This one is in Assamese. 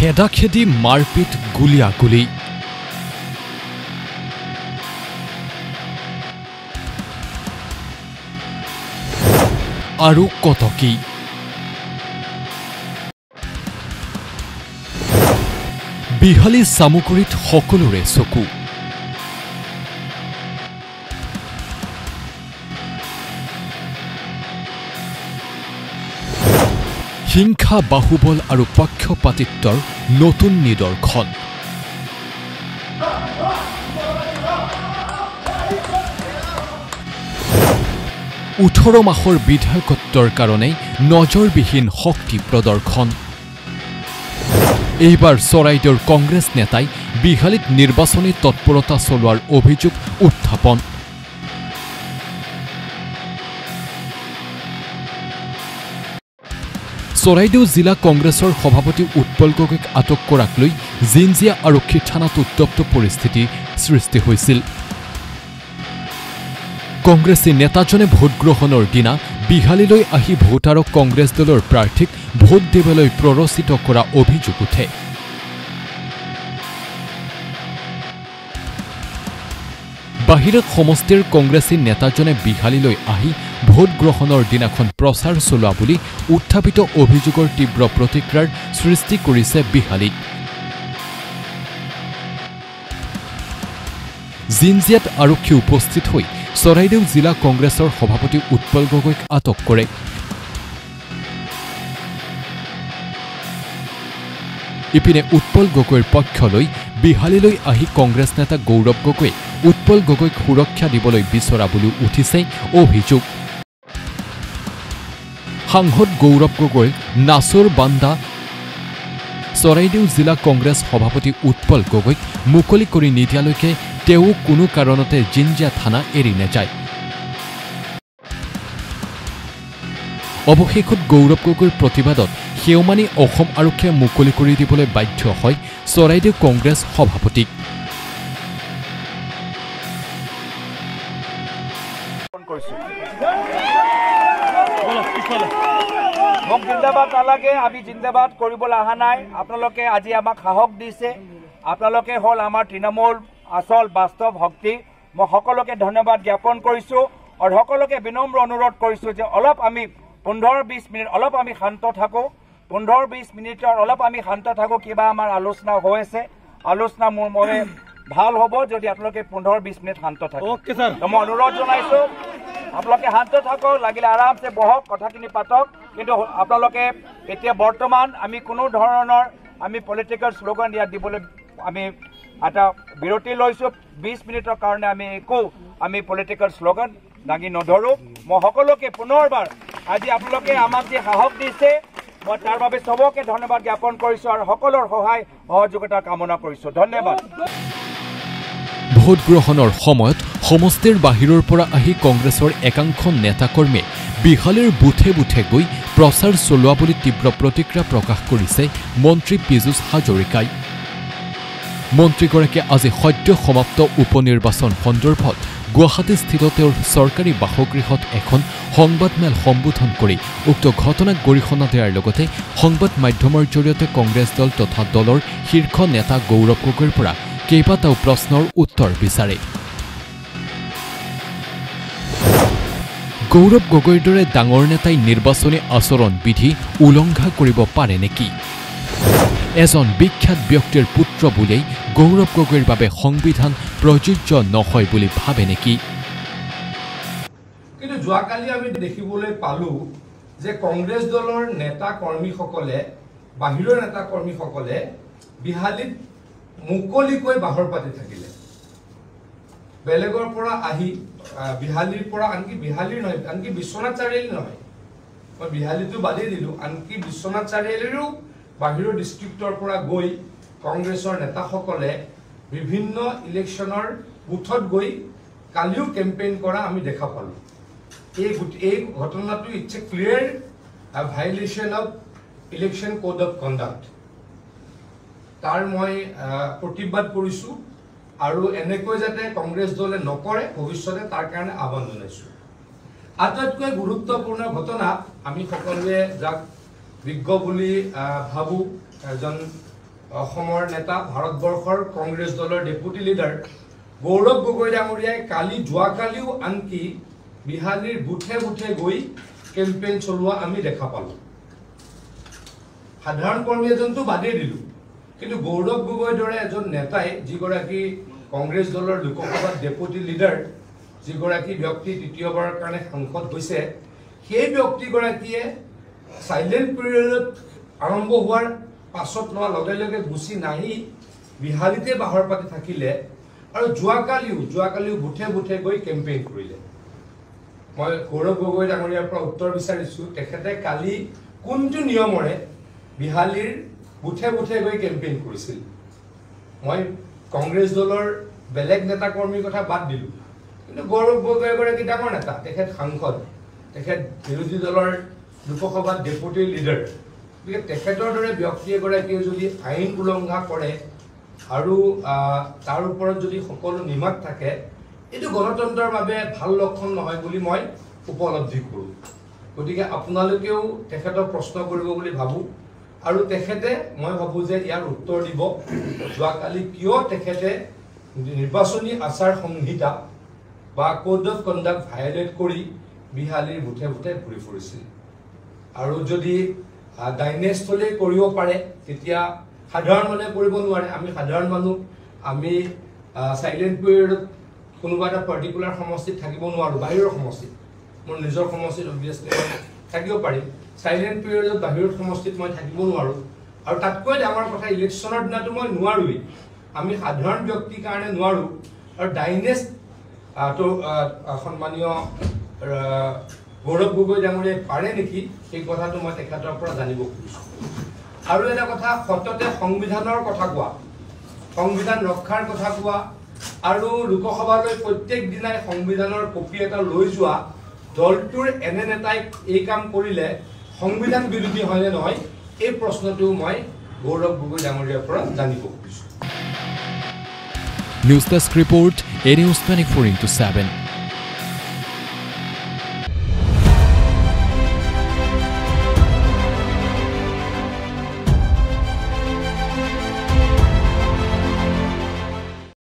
খেদাখেদি মাৰপিট গুলীয়াগুলী আৰু কটকী। বিহালী চামুগুৰিত সকলোৰে চকু। হিংসা বাহুবল আৰু পক্ষপাতিত্বৰ নতুন নিদৰ্শন। ওঠৰ মাহৰ বিধায়কত্বৰ কাৰণেই নজৰবিহীন শক্তি প্ৰদৰ্শন। এইবাৰ চৰাইদেউৰ কংগ্ৰেছ নেতাই বিহালীত নিৰ্বাচনী তৎপৰতা চলোৱাৰ অভিযোগ উত্থাপন। চৰাইদেউ জিলা কংগ্ৰেছৰ সভাপতি উৎপল গগৈক আটক কৰাক লৈ জিঞ্জিয়া আৰক্ষী থানাত উত্তপ্ত পৰিস্থিতিৰ সৃষ্টি হৈছিল। কংগ্ৰেছী নেতাজনে ভোটগ্ৰহণৰ দিনা বিহালীলৈ আহি ভোটাৰক কংগ্ৰেছ দলৰ প্ৰাৰ্থীক ভোট দিবলৈ প্ৰৰোচিত কৰা অভিযোগ উঠে। বাহিৰত সমষ্টিৰ কংগ্ৰেছী নেতাজনে বিহালীলৈ আহি ভোটগ্ৰহণৰ দিনাখন প্ৰচাৰ চলোৱা বুলি উত্থাপিত অভিযোগৰ তীব্ৰ প্ৰতিক্ৰিয়াৰ সৃষ্টি কৰিছে বিহালীত। জিঞ্জিয়াত আৰক্ষী উপস্থিত হৈ চৰাইদেউ জিলা কংগ্ৰেছৰ সভাপতি উৎপল গগৈক আটক কৰে। ইপিনে উৎপল গগৈৰ পক্ষলৈ বিহালীলৈ আহি কংগ্ৰেছ নেতা গৌৰৱ গগৈয়ে উৎপল গগৈক সুৰক্ষা দিবলৈ বিচৰা বুলিও উঠিছে অভিযোগ। সাংসদ গৌৰৱ গগৈ নাচৰ বান্দা চৰাইদেউ জিলা কংগ্ৰেছ সভাপতি উৎপল গগৈক মুকলি কৰি নিদিয়ালৈকে তেওঁ কোনো কাৰণতে জিঞ্জিয়া থানা এৰি নাযায়। অৱশেষত গৌৰৱ গগৈৰ প্ৰতিবাদত সেউমানী অসম আৰক্ষীয়ে মুকলি কৰি দিবলৈ বাধ্য হয় চৰাইদেউ কংগ্ৰেছ সভাপতিক কৰিছো। মোক জিন্দাবাদ নালাগে আমি জিন্দাবাদ কৰিবলৈ অহা নাই। আপোনালোকে আজি আমাক সাহস দিছে। আপোনালোকে হ'ল আমাৰ তৃণমূল আচল বাস্তৱ শক্তি। মই সকলোকে ধন্যবাদ জ্ঞাপন কৰিছোঁ আৰু সকলোকে বিনম্ৰ অনুৰোধ কৰিছোঁ যে অলপ আমি পোন্ধৰ বিছ মিনিট অলপ আমি শান্ত থাকোঁ। পোন্ধৰ বিছ মিনিটৰ অলপ আমি শান্ত থাকোঁ কিবা আমাৰ আলোচনা হৈ আছে। আলোচনা মোৰ মনে ভাল হ'ব যদি আপোনালোকে পোন্ধৰ বিছ মিনিট শান্ত থাকে। মই অনুৰোধ জনাইছোঁ আপোনালোকে শান্ত থাকক লাগিলে আৰামছে বহক কথাখিনি পাতক। কিন্তু আপোনালোকে এতিয়া বৰ্তমান আমি কোনো ধৰণৰ আমি পলিটিকেল শ্লোগান ইয়াত দিবলৈ আমি এটা বিৰতি লৈছোঁ। বিছ মিনিটৰ কাৰণে আমি একো আমি পলিটিকেল শ্লোগান দাঙি নধৰোঁ। মই সকলোকে পুনৰবাৰ আজি আপোনালোকে আমাক যি সাহস দিছে মই তাৰ বাবে চবকে ধন্যবাদ জ্ঞাপন কৰিছোঁ আৰু সকলোৰ সহায় সহযোগিতা কামনা কৰিছোঁ। ধন্যবাদ। ভোটগ্ৰহণৰ সময়ত সমষ্টিৰ বাহিৰৰ পৰা আহি কংগ্ৰেছৰ একাংশ নেতাকৰ্মীয়ে বিহালীৰ বুথে বুথে গৈ প্ৰচাৰ চলোৱা বুলি তীব্ৰ প্ৰতিক্ৰিয়া প্ৰকাশ কৰিছে মন্ত্ৰী পীযুষ হাজৰিকাই। মন্ত্ৰীগৰাকীয়ে আজি সদ্য সমাপ্ত উপ নিৰ্বাচন সন্দৰ্ভত গুৱাহাটীস্থিত তেওঁৰ চৰকাৰী বাসগৃহত এখন সংবাদমেল সম্বোধন কৰি উক্ত ঘটনাক গৰিহণা দিয়াৰ লগতে সংবাদ মাধ্যমৰ জৰিয়তে কংগ্ৰেছ দল তথা দলৰ শীৰ্ষ নেতা গৌৰৱ গগৈৰ পৰা কেইবাটাও প্ৰশ্নৰ উত্তৰ বিচাৰে। গৌৰৱ গগৈৰ দৰে ডাঙৰ নেতাই নিৰ্বাচনী আচৰণ বিধি উলংঘা কৰিব পাৰে নেকি? এজন বিখ্যাত ব্যক্তিৰ পুত্ৰ বুলিয়েই গৌৰৱ গগৈৰ বাবে সংবিধান প্ৰযোজ্য নহয় বুলি ভাবে নেকি? কিন্তু যোৱাকালি আমি দেখিবলৈ পালো যে কংগ্ৰেছ দলৰ নেতা কৰ্মীসকলে বাহিৰৰ নেতা কৰ্মীসকলে বিহালীত মুকলিকৈ বাহৰ পাতি থাকিলে। বেলেগৰ পৰা আহি বিহালীৰ পৰা আনকি বিহালীৰ নহয় আনকি বিশ্বনাথ চাৰিআলি নহয়। মই বিহালীটো বাদেই দিলোঁ। আনকি বিশ্বনাথ চাৰিআলিৰো বাহিৰৰ ডিষ্ট্ৰিক্টৰ পৰা গৈ কংগ্ৰেছৰ নেতাসকলে বিভিন্ন ইলেকশ্যনৰ বুথত গৈ কালিও কেম্পেইন কৰা আমি দেখা পালোঁ। এই এই ঘটনাটো it's a clear violation of election code of conduct তাৰ মই প্ৰতিবাদ কৰিছোঁ। আৰু এনেকৈ যাতে কংগ্ৰেছ দলে নকৰে ভৱিষ্যতে তাৰ কাৰণে আহ্বান জনাইছোঁ। আটাইতকৈ গুৰুত্বপূৰ্ণ ঘটনা আমি সকলোৱে যাক বিজ্ঞ বুলি ভাবোঁ এজন অসমৰ নেতা ভাৰতবৰ্ষৰ কংগ্ৰেছ দলৰ ডেপুটি লিডাৰ গৌৰৱ গগৈ ডাঙৰীয়াই কালি যোৱাকালিও আনকি বিহালীৰ বুথে বুথে গৈ কেম্পেইন চলোৱা আমি দেখা পালোঁ। সাধাৰণ কৰ্মী এজনটো বাদেই দিলোঁ। কিন্তু গৌৰৱ গগৈৰ দৰে এজন নেতাই যিগৰাকী কংগ্ৰেছ দলৰ লোকসভাত ডেপুটি লিডাৰ যিগৰাকী ব্যক্তি দ্বিতীয়বাৰৰ কাৰণে সাংসদ হৈছে সেই ব্যক্তিগৰাকীয়ে চাইলেণ্ট পিৰিয়ডত আৰম্ভ হোৱাৰ পাছত লোৱাৰ লগে লগে গুচি নাহি বিহালীতে বাহৰ পাতি থাকিলে আৰু যোৱাকালিও যোৱাকালিও বুথে বুথে গৈ কেম্পেইন কৰিলে। মই গৌৰৱ গগৈ ডাঙৰীয়াৰ পৰা উত্তৰ বিচাৰিছোঁ তেখেতে কালি কোনটো নিয়মৰে বিহালীৰ বুথে বুথে গৈ কেম্পেইন কৰিছিল? মই কংগ্ৰেছ দলৰ বেলেগ নেতা কৰ্মীৰ কথা বাদ দিলোঁ। কিন্তু গৌৰৱ গগৈ এগৰাকী ডাঙৰ নেতা তেখেত সাংসদ তেখেত বিৰোধী দলৰ লোকসভাত ডেপুটি লিডাৰ। গতিকে তেখেতৰ দৰে ব্যক্তি এগৰাকীয়ে যদি আইন উলংঘা কৰে আৰু তাৰ ওপৰত যদি সকলো নিমাত থাকে এইটো গণতন্ত্ৰৰ বাবে ভাল লক্ষণ নহয় বুলি মই উপলব্ধি কৰোঁ। গতিকে আপোনালোকেও তেখেতক প্ৰশ্ন কৰিব বুলি ভাবোঁ। আৰু তেখেতে মই ভাবোঁ যে ইয়াৰ উত্তৰ দিব যোৱাকালি কিয় তেখেতে নিৰ্বাচনী আচাৰ সংহিতা বা কোড অফ কণ্ডাক্ট ভায়লেট কৰি বিহালীৰ বুথে বুথে ঘূৰি ফুৰিছিল। আৰু যদি ডাইনেষ্টলে কৰিব পাৰে তেতিয়া সাধাৰণ মানুহে কৰিব নোৱাৰে। আমি সাধাৰণ মানুহ আমি চাইলেণ্ট পিৰিয়ডত কোনোবা এটা পাৰ্টিকুলাৰ সমষ্টিত থাকিব নোৱাৰোঁ বাহিৰৰ সমষ্টিত। মোৰ নিজৰ সমষ্টিত অভিয়াছলি থাকিব পাৰিম। চাইলেণ্ট পিৰিয়ডত বাহিৰৰ সমষ্টিত মই থাকিব নোৱাৰোঁ। আৰু তাতকৈ ডাঙৰ কথা ইলেকশ্যনৰ দিনাটো মই নোৱাৰোৱেই। আমি সাধাৰণ ব্যক্তিৰ কাৰণে নোৱাৰোঁ। আৰু ডাইনেষ্ট সন্মানীয় গৌৰৱ গগৈ ডাঙৰীয়াই পাৰে নেকি সেই কথাটো মই তেখেতৰ পৰা জানিব খুজিছোঁ। আৰু এটা কথা সততে সংবিধানৰ কথা কোৱা। সংবিধান ৰক্ষাৰ কথা কোৱা। আৰু লোকসভালৈ প্ৰত্যেক দিনাই সংবিধানৰ কপি এটা লৈ যোৱা। দলটোৰ এনে নেতাই এই কাম কৰিলে সংবিধান বিৰোধী হয়নে নহয়, এই প্ৰশ্নটো মই গৌৰৱ গগৈ ডাঙৰীয়াৰ পৰা জানিব খুজিছোঁ। নিউজ ডেস্ক ৰিপৰ্ট এ news twenty four into seven